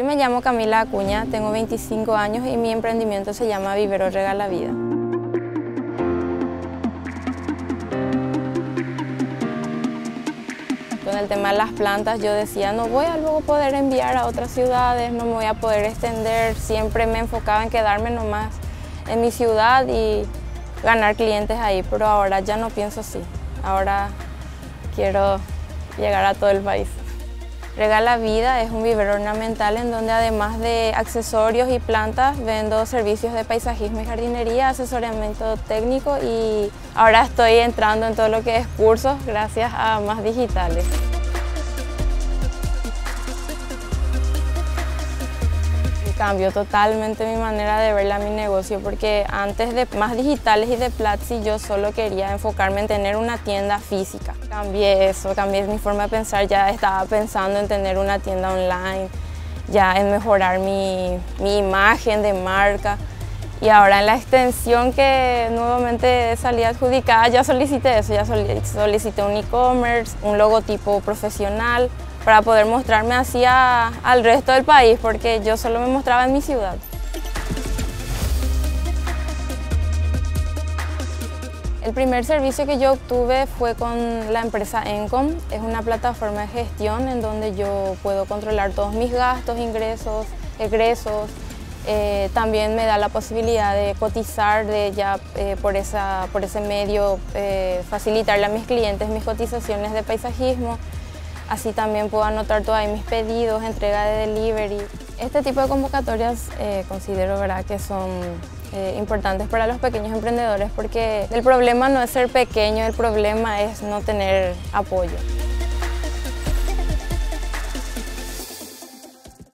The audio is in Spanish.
Yo me llamo Camila Acuña, tengo 25 años y mi emprendimiento se llama Vivero Regala Vida. Con el tema de las plantas yo decía, no voy a luego poder enviar a otras ciudades, no me voy a poder extender, siempre me enfocaba en quedarme nomás en mi ciudad y ganar clientes ahí, pero ahora ya no pienso así, ahora quiero llegar a todo el país. Regala Vida es un vivero ornamental en donde además de accesorios y plantas vendo servicios de paisajismo y jardinería, asesoramiento técnico y ahora estoy entrando en todo lo que es cursos gracias a Más Digitales. Cambió totalmente mi manera de ver a mi negocio porque antes de más digitales y de Platzi yo solo quería enfocarme en tener una tienda física. Cambié eso, cambié mi forma de pensar, ya estaba pensando en tener una tienda online, ya en mejorar mi, mi imagen de marca. Y ahora en la extensión que nuevamente salí adjudicada, ya solicité eso, ya solicité un e-commerce, un logotipo profesional, para poder mostrarme así al resto del país, porque yo solo me mostraba en mi ciudad. El primer servicio que yo obtuve fue con la empresa Encom. Es una plataforma de gestión en donde yo puedo controlar todos mis gastos, ingresos, egresos. Eh, también me da la posibilidad de cotizar, de ya eh, por, por ese medio eh, facilitarle a mis clientes mis cotizaciones de paisajismo. Así también puedo anotar todos mis pedidos, entrega de delivery. Este tipo de convocatorias eh, considero ¿verdad? que son eh, importantes para los pequeños emprendedores porque el problema no es ser pequeño, el problema es no tener apoyo.